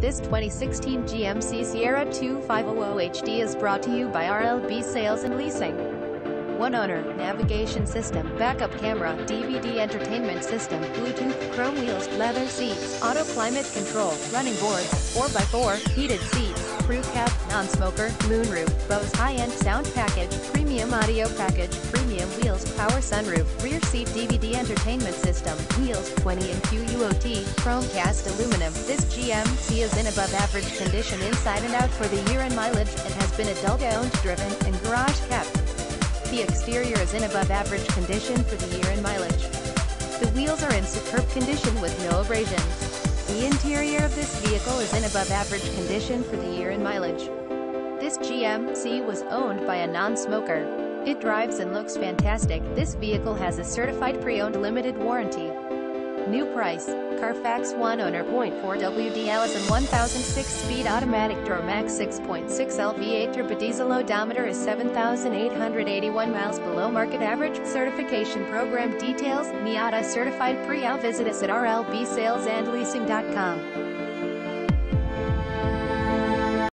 This 2016 GMC Sierra 2500 HD is brought to you by RLB Sales and Leasing. One owner, navigation system, backup camera, DVD entertainment system, Bluetooth, chrome wheels, leather seats, auto climate control, running boards, 4x4, heated seats, crew cab, non-smoker, moonroof, Bose high-end sound package, premium audio package, premium wheels, power sunroof, rear seat DVD entertainment system, wheels, 20 and QUOT, chrome cast aluminum. This GMC is in above average condition inside and out for the year and mileage, and has been adult owned, driven, and garage kept. The exterior is in above average condition for the year and mileage. The wheels are in superb condition with no abrasions. The interior of this vehicle is in above average condition for the year and mileage. This GMC was owned by a non-smoker. It drives and looks fantastic. This vehicle has a certified pre-owned limited warranty. New price. Carfax One owner. Point four WD Allison 1006 speed automatic Duramax 6.6 LV8 turbo diesel odometer is 7,881 miles below market average. Certification program details. Miata certified pre-owned. Visit us at rlbsalesandleasing.com.